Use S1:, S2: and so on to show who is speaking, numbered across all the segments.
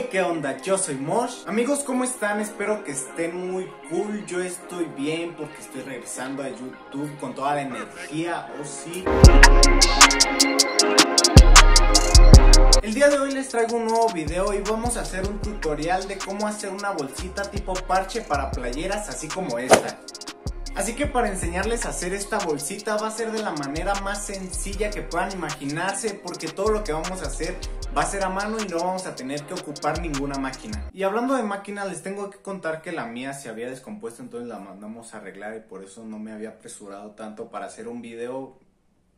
S1: Hey, ¿qué onda? Yo soy Mosh. Amigos, ¿cómo están? Espero que estén muy cool. Yo estoy bien porque estoy regresando a YouTube con toda la energía. ¿O sí? El día de hoy les traigo un nuevo video y vamos a hacer un tutorial de cómo hacer una bolsita tipo parche para playeras así como esta. Así que para enseñarles a hacer esta bolsita va a ser de la manera más sencilla que puedan imaginarse porque todo lo que vamos a hacer va a ser a mano y no vamos a tener que ocupar ninguna máquina. Y hablando de máquina les tengo que contar que la mía se había descompuesto entonces la mandamos a arreglar y por eso no me había apresurado tanto para hacer un video.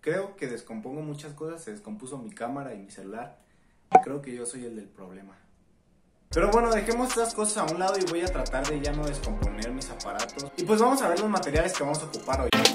S1: Creo que descompongo muchas cosas, se descompuso mi cámara y mi celular. Creo que yo soy el del problema. Pero bueno, dejemos estas cosas a un lado y voy a tratar de ya no descomponer mis aparatos. Y pues vamos a ver los materiales que vamos a ocupar hoy.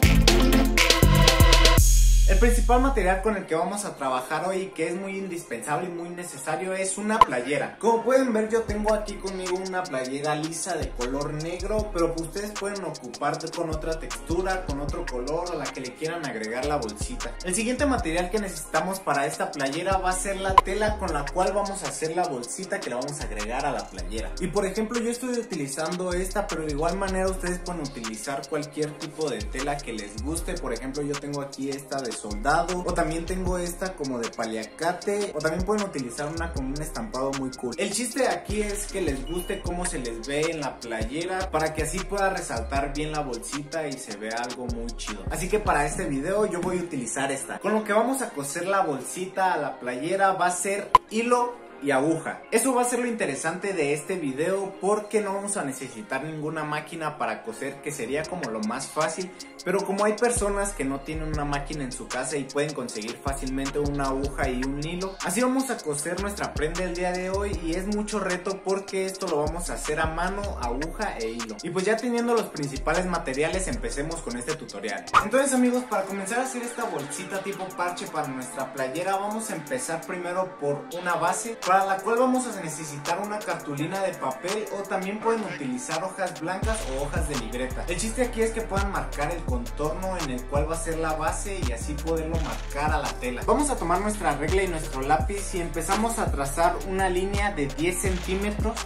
S1: El principal material con el que vamos a trabajar hoy que es muy indispensable y muy necesario es una playera. Como pueden ver yo tengo aquí conmigo una playera lisa de color negro, pero pues ustedes pueden ocupar con otra textura, con otro color o la que le quieran agregar la bolsita. El siguiente material que necesitamos para esta playera va a ser la tela con la cual vamos a hacer la bolsita que la vamos a agregar a la playera. Y por ejemplo yo estoy utilizando esta, pero de igual manera ustedes pueden utilizar cualquier tipo de tela que les guste. Por ejemplo yo tengo aquí esta de soldado o también tengo esta como de paliacate o también pueden utilizar una con un estampado muy cool. El chiste aquí es que les guste cómo se les ve en la playera para que así pueda resaltar bien la bolsita y se vea algo muy chido. Así que para este video yo voy a utilizar esta. Con lo que vamos a coser la bolsita a la playera va a ser hilo y aguja. Eso va a ser lo interesante de este video porque no vamos a necesitar ninguna máquina para coser que sería como lo más fácil. Pero como hay personas que no tienen una máquina en su casa y pueden conseguir fácilmente una aguja y un hilo, así vamos a coser nuestra prenda el día de hoy y es mucho reto porque esto lo vamos a hacer a mano, aguja e hilo. Y pues ya teniendo los principales materiales empecemos con este tutorial. Entonces amigos, para comenzar a hacer esta bolsita tipo parche para nuestra playera vamos a empezar primero por una base para la cual vamos a necesitar una cartulina de papel o también pueden utilizar hojas blancas o hojas de libreta. El chiste aquí es que puedan marcar el contorno en el cual va a ser la base y así poderlo marcar a la tela. Vamos a tomar nuestra regla y nuestro lápiz y empezamos a trazar una línea de 10 centímetros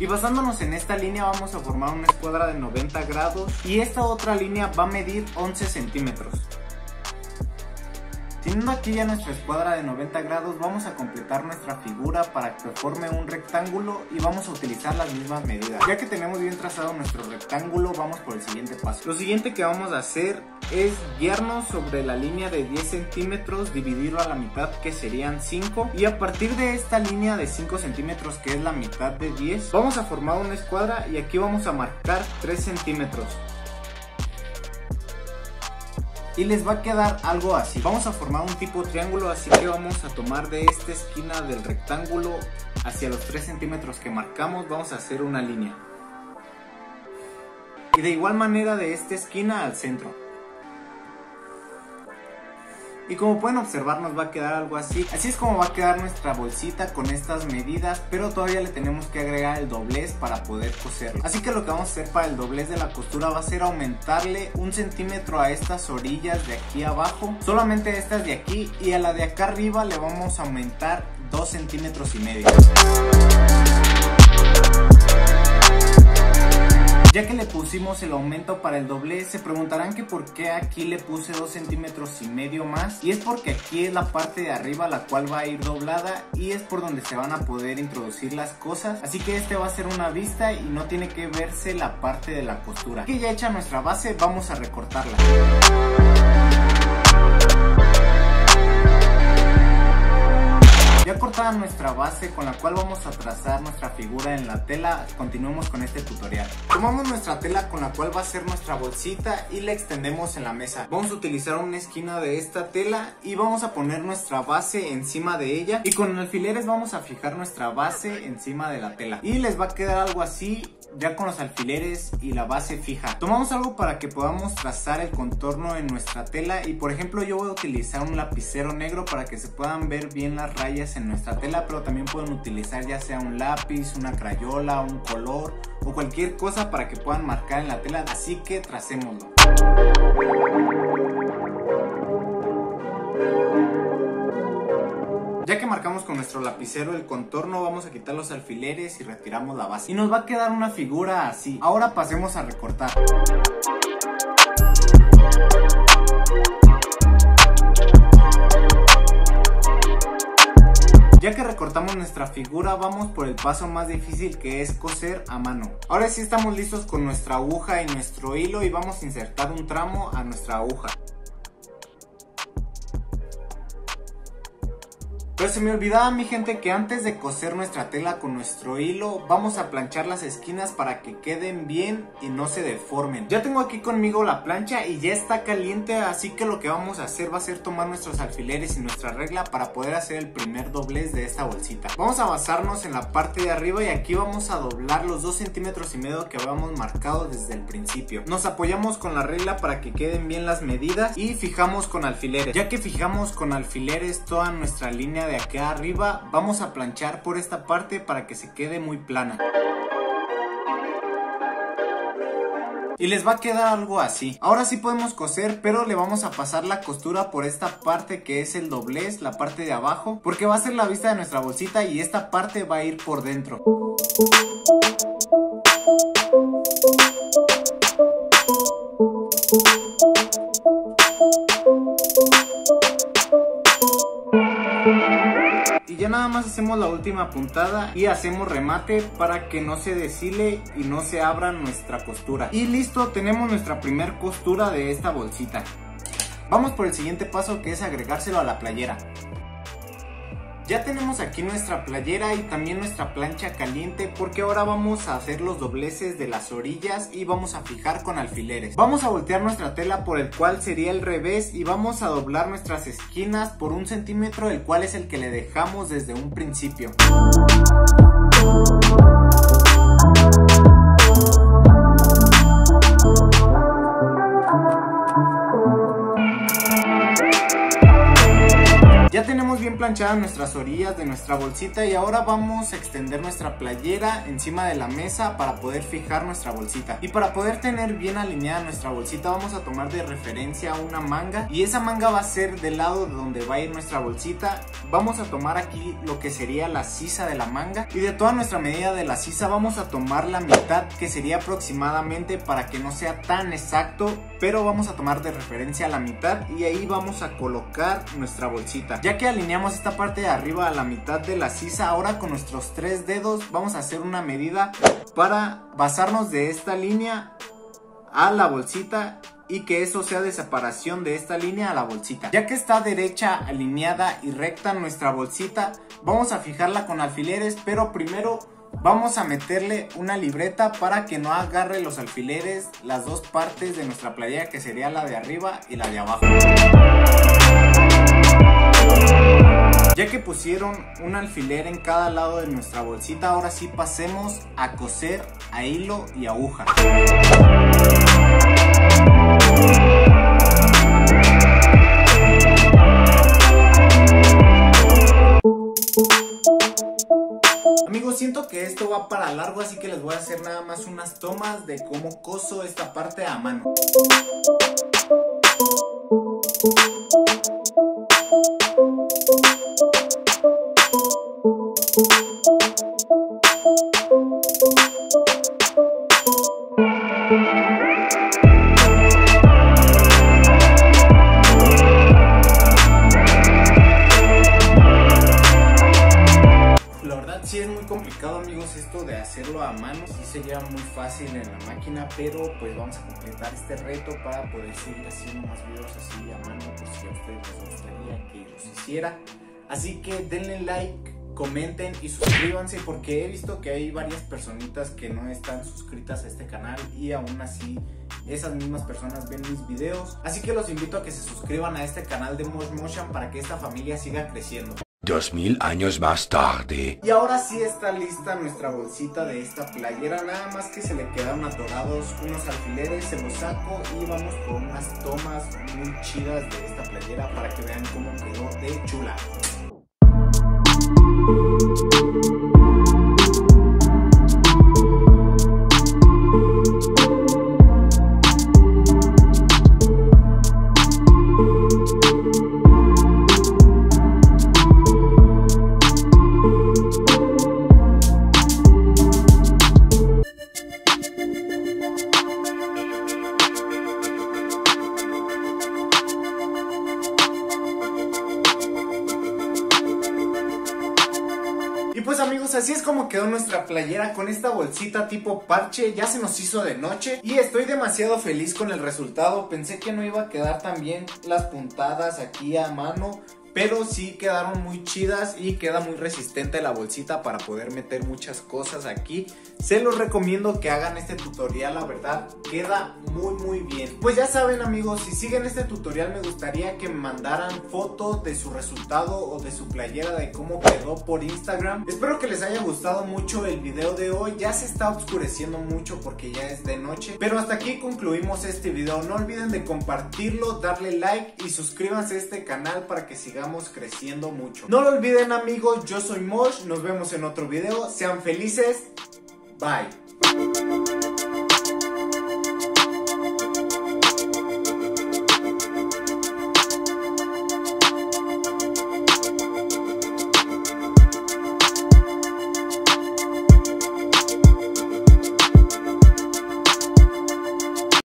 S1: y basándonos en esta línea vamos a formar una escuadra de 90 grados y esta otra línea va a medir 11 centímetros. Teniendo aquí ya nuestra escuadra de 90 grados, vamos a completar nuestra figura para que forme un rectángulo y vamos a utilizar las mismas medidas. Ya que tenemos bien trazado nuestro rectángulo, vamos por el siguiente paso. Lo siguiente que vamos a hacer es guiarnos sobre la línea de 10 centímetros, dividirlo a la mitad que serían 5 y a partir de esta línea de 5 centímetros que es la mitad de 10, vamos a formar una escuadra y aquí vamos a marcar 3 centímetros y les va a quedar algo así. Vamos a formar un tipo triángulo, así que vamos a tomar de esta esquina del rectángulo hacia los 3 centímetros que marcamos, vamos a hacer una línea. Y de igual manera de esta esquina al centro. Y como pueden observar nos va a quedar algo así. Así es como va a quedar nuestra bolsita con estas medidas. Pero todavía le tenemos que agregar el doblez para poder coserlo. Así que lo que vamos a hacer para el doblez de la costura va a ser aumentarle un centímetro a estas orillas de aquí abajo. Solamente a estas de aquí. Y a la de acá arriba le vamos a aumentar 2 centímetros y medio. Ya que le pusimos el aumento para el doblez, se preguntarán que por qué aquí le puse 2 centímetros y medio más. Y es porque aquí es la parte de arriba la cual va a ir doblada y es por donde se van a poder introducir las cosas. Así que este va a ser una vista y no tiene que verse la parte de la costura. Que ya hecha nuestra base, vamos a recortarla. Cortada nuestra base con la cual vamos a trazar nuestra figura en la tela, continuemos con este tutorial. Tomamos nuestra tela con la cual va a ser nuestra bolsita y la extendemos en la mesa. Vamos a utilizar una esquina de esta tela y vamos a poner nuestra base encima de ella y con alfileres vamos a fijar nuestra base encima de la tela. Y les va a quedar algo así ya con los alfileres y la base fija. Tomamos algo para que podamos trazar el contorno en nuestra tela y por ejemplo yo voy a utilizar un lapicero negro para que se puedan ver bien las rayas en nuestra tela, pero también pueden utilizar ya sea un lápiz, una crayola, un color o cualquier cosa para que puedan marcar en la tela, así que tracémoslo. Ya que marcamos con nuestro lapicero el contorno, vamos a quitar los alfileres y retiramos la base. Y nos va a quedar una figura así. Ahora pasemos a recortar. Ya que recortamos nuestra figura, vamos por el paso más difícil que es coser a mano. Ahora sí estamos listos con nuestra aguja y nuestro hilo y vamos a insertar un tramo a nuestra aguja. Pero se me olvidaba mi gente que antes de coser nuestra tela con nuestro hilo vamos a planchar las esquinas para que queden bien y no se deformen. Ya tengo aquí conmigo la plancha y ya está caliente así que lo que vamos a hacer va a ser tomar nuestros alfileres y nuestra regla para poder hacer el primer doblez de esta bolsita. Vamos a basarnos en la parte de arriba y aquí vamos a doblar los 2 centímetros y medio que habíamos marcado desde el principio. Nos apoyamos con la regla para que queden bien las medidas y fijamos con alfileres. Ya que fijamos con alfileres toda nuestra línea de aquí arriba vamos a planchar por esta parte para que se quede muy plana. y les va a quedar algo así. Ahora sí podemos coser, pero le vamos a pasar la costura por esta parte que es el doblez, la parte de abajo, porque va a ser la vista de nuestra bolsita y esta parte va a ir por dentro. Nada más hacemos la última puntada y hacemos remate para que no se deshile y no se abra nuestra costura. Y listo, tenemos nuestra primer costura de esta bolsita. Vamos por el siguiente paso que es agregárselo a la playera. Ya tenemos aquí nuestra playera y también nuestra plancha caliente porque ahora vamos a hacer los dobleces de las orillas y vamos a fijar con alfileres. Vamos a voltear nuestra tela por el cual sería el revés y vamos a doblar nuestras esquinas por un centímetro el cual es el que le dejamos desde un principio. Planchadas nuestras orillas de nuestra bolsita y ahora vamos a extender nuestra playera encima de la mesa para poder fijar nuestra bolsita. Y para poder tener bien alineada nuestra bolsita vamos a tomar de referencia una manga y esa manga va a ser del lado de donde va a ir nuestra bolsita. Vamos a tomar aquí lo que sería la sisa de la manga y de toda nuestra medida de la sisa vamos a tomar la mitad que sería aproximadamente para que no sea tan exacto pero vamos a tomar de referencia la mitad y ahí vamos a colocar nuestra bolsita. Ya que alineamos esta parte de arriba a la mitad de la sisa. Ahora con nuestros tres dedos vamos a hacer una medida para basarnos de esta línea a la bolsita y que eso sea de separación de esta línea a la bolsita. Ya que está derecha, alineada y recta nuestra bolsita, vamos a fijarla con alfileres, pero primero vamos a meterle una libreta para que no agarre los alfileres las dos partes de nuestra playera que sería la de arriba y la de abajo. Ya que pusieron un alfiler en cada lado de nuestra bolsita, ahora sí pasemos a coser a hilo y aguja. Amigos, siento que esto va para largo, así que les voy a hacer nada más unas tomas de cómo coso esta parte a mano. Sería muy fácil en la máquina, pero pues vamos a completar este reto para poder seguir haciendo más videos así a mano, por si a ustedes les gustaría que los hiciera. Así que denle like, comenten y suscríbanse porque he visto que hay varias personitas que no están suscritas a este canal y aún así esas mismas personas ven mis videos. Así que los invito a que se suscriban a este canal de Mosh Motion para que esta familia siga creciendo.
S2: Dos mil años más tarde.
S1: Y ahora sí está lista nuestra bolsita de esta playera. Nada más que se le quedaron atorados unos alfileres. Se los saco y vamos con unas tomas muy chidas de esta playera para que vean cómo quedó de chula. Playera con esta bolsita tipo parche. Ya se nos hizo de noche y estoy demasiado feliz con el resultado. Pensé que no iba a quedar tan bien las puntadas aquí a mano pero sí quedaron muy chidas y queda muy resistente la bolsita para poder meter muchas cosas aquí. Se los recomiendo que hagan este tutorial, la verdad queda muy muy bien. Pues ya saben amigos, si siguen este tutorial me gustaría que me mandaran fotos de su resultado o de su playera de cómo quedó por Instagram. Espero que les haya gustado mucho el video de hoy, ya se está oscureciendo mucho porque ya es de noche. Pero hasta aquí concluimos este video, no olviden de compartirlo, darle like y suscríbanse a este canal para que creciendo mucho. No lo olviden amigos, yo soy Mosh, nos vemos en otro video, sean felices, bye.